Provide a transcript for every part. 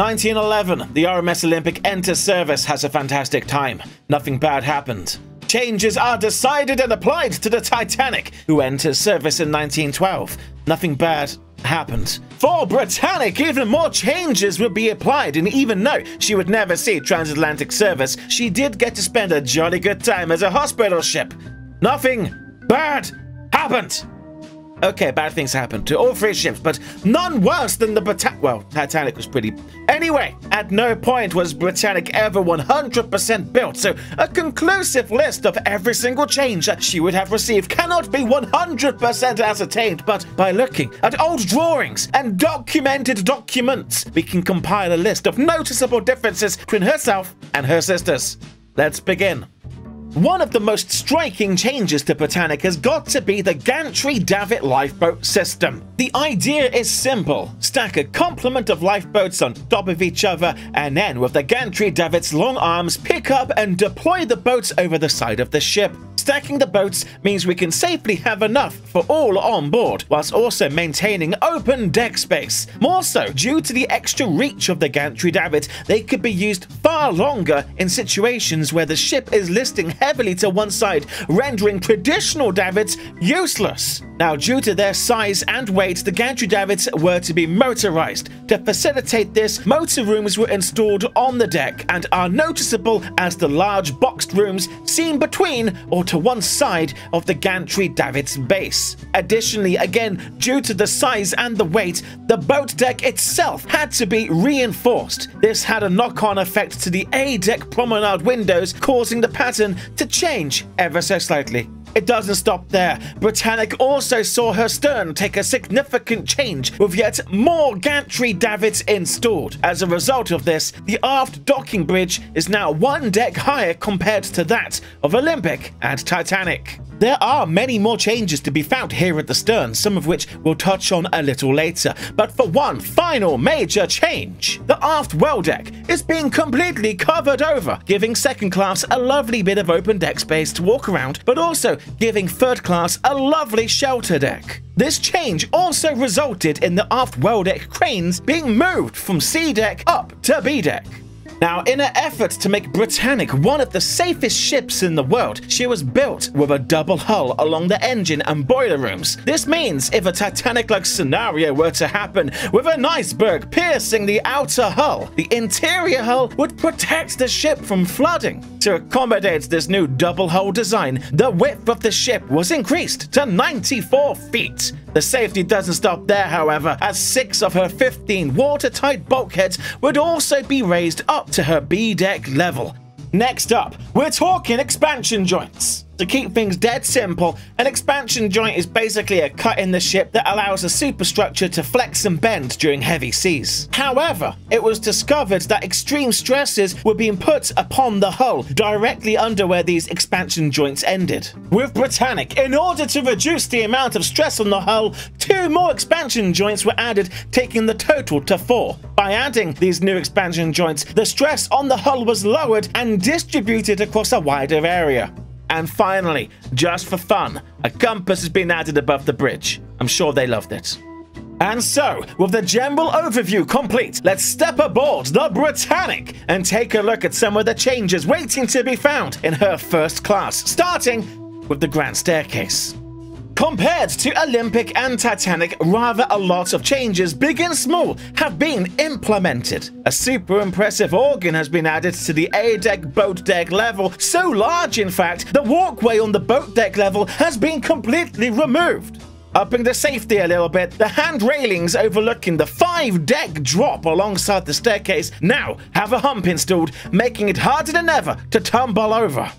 1911, the RMS Olympic enters service, has a fantastic time. Nothing bad happened. Changes are decided and applied to the Titanic, who enters service in 1912. Nothing bad happened. For Britannic, even more changes would be applied, and even though she would never see transatlantic service, she did get to spend a jolly good time as a hospital ship. Nothing bad happened. Okay, bad things happened to all three ships, but none worse than the Britannic. Well, Titanic was pretty. Anyway, at no point was Britannic ever 100% built, so a conclusive list of every single change that she would have received cannot be 100% ascertained, but by looking at old drawings and documented documents, we can compile a list of noticeable differences between herself and her sisters. Let's begin. One of the most striking changes to Britannic has got to be the Gantry Davit lifeboat system. The idea is simple. Stack a complement of lifeboats on top of each other, and then with the Gantry Davit's long arms, pick up and deploy the boats over the side of the ship. Stacking the boats means we can safely have enough for all on board, whilst also maintaining open deck space. More so, due to the extra reach of the gantry davit, they could be used far longer in situations where the ship is listing heavily to one side, rendering traditional davits useless. Now, due to their size and weight, the gantry davits were to be motorized. To facilitate this, motor rooms were installed on the deck and are noticeable as the large boxed rooms seen between or to one side of the gantry davit's base. Additionally, again, due to the size and the weight, the boat deck itself had to be reinforced. This had a knock-on effect to the A-deck promenade windows, causing the pattern to change ever so slightly. It doesn't stop there. Britannic also saw her stern take a significant change with yet more gantry davits installed. As a result of this, the aft docking bridge is now one deck higher compared to that of Olympic and Titanic. There are many more changes to be found here at the stern, some of which we'll touch on a little later. But for one final major change, the aft well deck is being completely covered over, giving second class a lovely bit of open deck space to walk around, but also giving third class a lovely shelter deck. This change also resulted in the aft well deck cranes being moved from C deck up to B deck. Now, in an effort to make Britannic one of the safest ships in the world, she was built with a double hull along the engine and boiler rooms. This means if a Titanic-like scenario were to happen with an iceberg piercing the outer hull, the interior hull would protect the ship from flooding. To accommodate this new double hull design, the width of the ship was increased to 94 feet. The safety doesn't stop there, however, as six of her 15 watertight bulkheads would also be raised up to her B deck level. Next up, we're talking expansion joints. To keep things dead simple, an expansion joint is basically a cut in the ship that allows a superstructure to flex and bend during heavy seas. However, it was discovered that extreme stresses were being put upon the hull directly under where these expansion joints ended. With Britannic, in order to reduce the amount of stress on the hull, two more expansion joints were added, taking the total to four. By adding these new expansion joints, the stress on the hull was lowered and distributed across a wider area. And finally, just for fun, a compass has been added above the bridge. I'm sure they loved it. And so, with the general overview complete, let's step aboard the Britannic and take a look at some of the changes waiting to be found in her first class, starting with the Grand Staircase. Compared to Olympic and Titanic, rather a lot of changes, big and small, have been implemented. A super impressive organ has been added to the A-deck boat deck level, so large in fact, the walkway on the boat deck level has been completely removed. Upping the safety a little bit, the hand railings overlooking the five deck drop alongside the staircase now have a hump installed, making it harder than ever to tumble over.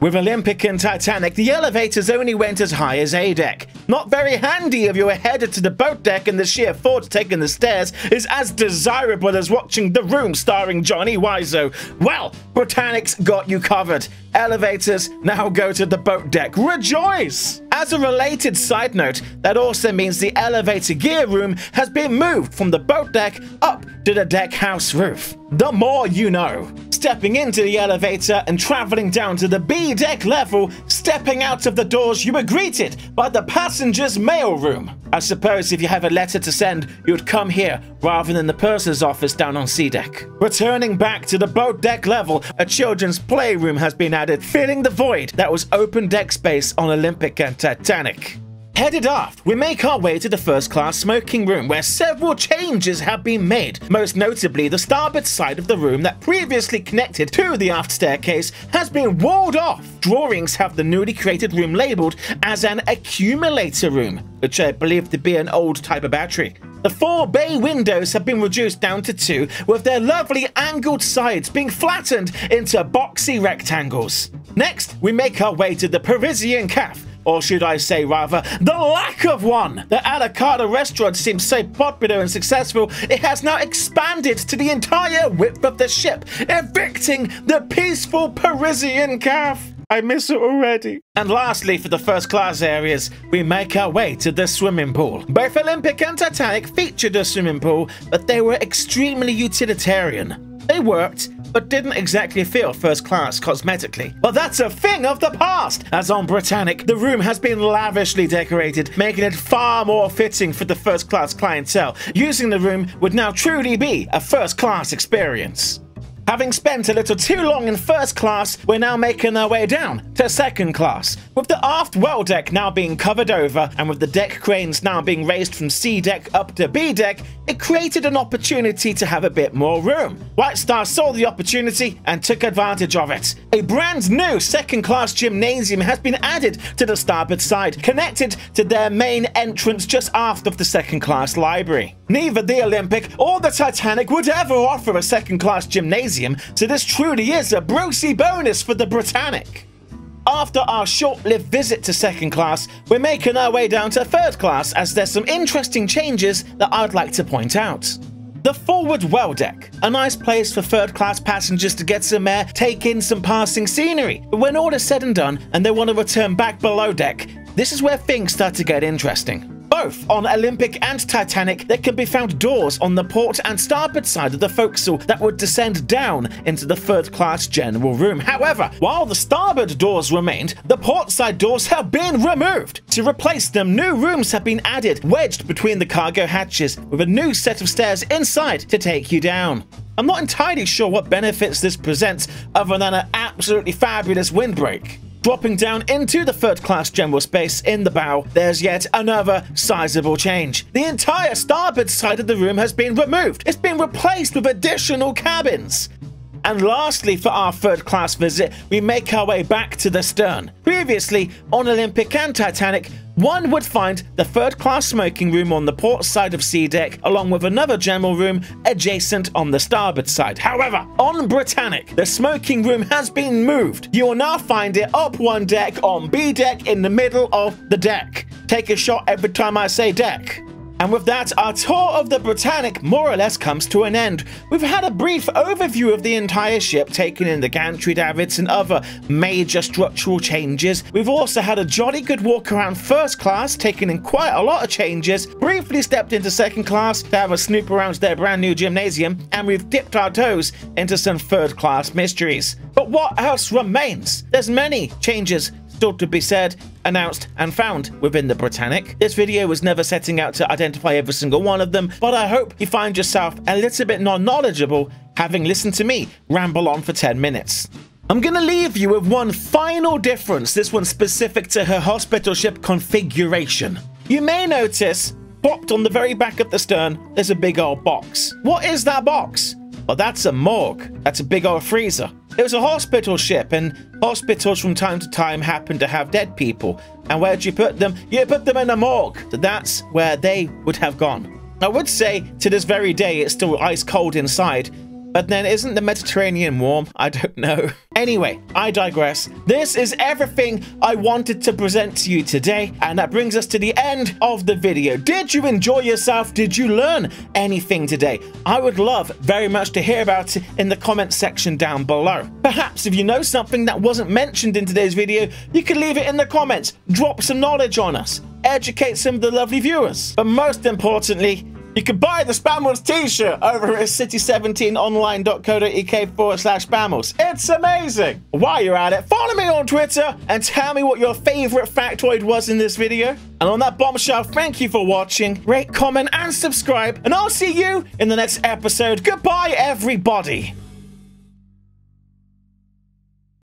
With Olympic and Titanic, the elevators only went as high as A deck. Not very handy if you were headed to the boat deck and the sheer thought taking the stairs is as desirable as watching The Room starring Johnny Wiseau. Well, Britannic's got you covered. Elevators now go to the boat deck. Rejoice! As a related side note, that also means the elevator gear room has been moved from the boat deck up to the deck house roof. The more you know. Stepping into the elevator and traveling down to the B deck level, stepping out of the doors, you were greeted by the passenger's mail room. I suppose if you have a letter to send, you would come here rather than the purser's office down on C deck. Returning back to the boat deck level, a children's playroom has been added, filling the void that was open deck space on Olympic and Titanic. Headed aft, we make our way to the first class smoking room where several changes have been made. Most notably, the starboard side of the room that previously connected to the aft staircase has been walled off. Drawings have the newly created room labelled as an accumulator room, which I believe to be an old type of battery. The four bay windows have been reduced down to two, with their lovely angled sides being flattened into boxy rectangles. Next, we make our way to the Parisian Café, or should I say rather, the lack of one. The À la carte restaurant seems so popular and successful, it has now expanded to the entire width of the ship, evicting the peaceful Parisian Café. I miss it already. And lastly, for the first class areas, we make our way to the swimming pool. Both Olympic and Titanic featured a swimming pool, but they were extremely utilitarian. They worked, but didn't exactly feel first class cosmetically. But that's a thing of the past, as on Britannic, the room has been lavishly decorated, making it far more fitting for the first class clientele. Using the room would now truly be a first class experience. Having spent a little too long in first class, we're now making our way down to second class. With the aft well deck now being covered over, and with the deck cranes now being raised from C deck up to B deck, it created an opportunity to have a bit more room. White Star saw the opportunity and took advantage of it. A brand new second class gymnasium has been added to the starboard side, connected to their main entrance just aft of the second class library. Neither the Olympic or the Titanic would ever offer a second class gymnasium, so this truly is a Brucey bonus for the Britannic. After our short-lived visit to second class, we're making our way down to third class as there's some interesting changes that I'd like to point out. The forward well deck, a nice place for third class passengers to get some air, take in some passing scenery. But when all is said and done and they want to return back below deck, this is where things start to get interesting. Both on Olympic and Titanic, there can be found doors on the port and starboard side of the forecastle that would descend down into the third class general room. However, while the starboard doors remained, the port side doors have been removed. To replace them, new rooms have been added, wedged between the cargo hatches, with a new set of stairs inside to take you down. I'm not entirely sure what benefits this presents other than an absolutely fabulous windbreak. Dropping down into the third class general space in the bow, there's yet another sizable change. The entire starboard side of the room has been removed. It's been replaced with additional cabins. And lastly, for our third class visit, we make our way back to the stern. Previously, on Olympic and Titanic, one would find the third class smoking room on the port side of C deck, along with another general room adjacent on the starboard side. However, on Britannic, the smoking room has been moved. You will now find it up one deck on B deck in the middle of the deck. Take a shot every time I say deck. And with that, our tour of the Britannic more or less comes to an end. We've had a brief overview of the entire ship, taking in the gantry davits and other major structural changes. We've also had a jolly good walk around first class, taking in quite a lot of changes, briefly stepped into second class to have a snoop around their brand new gymnasium, and we've dipped our toes into some third class mysteries. But what else remains? There's many changes still to be said, announced, and found within the Britannic. This video was never setting out to identify every single one of them, but I hope you find yourself a little bit more knowledgeable having listened to me ramble on for 10 minutes. I'm gonna leave you with one final difference, this one specific to her hospital ship configuration. You may notice, popped on the very back of the stern, there's a big old box. What is that box? Well, that's a morgue. That's a big old freezer. It was a hospital ship, and hospitals from time to time happen to have dead people. And where'd you put them? You put them in a morgue. So that's where they would have gone. I would say to this very day it's still ice cold inside, but then isn't the Mediterranean warm? I don't know. Anyway, I digress. This is everything I wanted to present to you today, and that brings us to the end of the video. Did you enjoy yourself? Did you learn anything today? I would love very much to hear about it in the comment section down below. Perhaps if you know something that wasn't mentioned in today's video, you can leave it in the comments. Drop some knowledge on us. Educate some of the lovely viewers. But most importantly, You can buy the Spammals t-shirt over at city17online.co.uk forward slash Spammals. It's amazing. While you're at it, follow me on Twitter and tell me what your favorite factoid was in this video. And on that bombshell, thank you for watching. Rate, comment, and subscribe. And I'll see you in the next episode. Goodbye, everybody.